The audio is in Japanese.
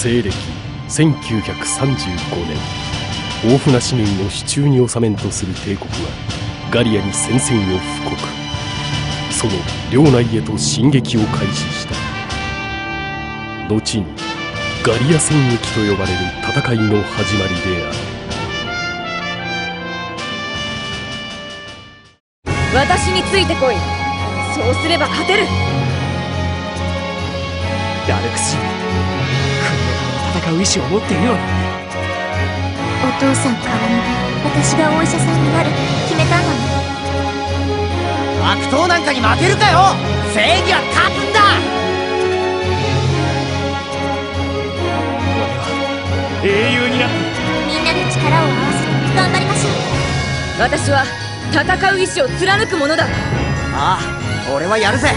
西暦1935年。大船市民を手中に収めんとする帝国はガリアに戦線を布告。その領内へと進撃を開始した。後にガリア戦役と呼ばれる戦いの始まりである。私についてこい。そうすれば勝てる。ダルクシ戦う意志を持っているのにお父さん代わりに私がお医者さんになる決めたのに悪党なんかに負けるかよ。正義は勝つんだ。英雄になる。みんなで力を合わせて頑張りましょう。私は戦う意志を貫くものだ。ああ俺はやるぜ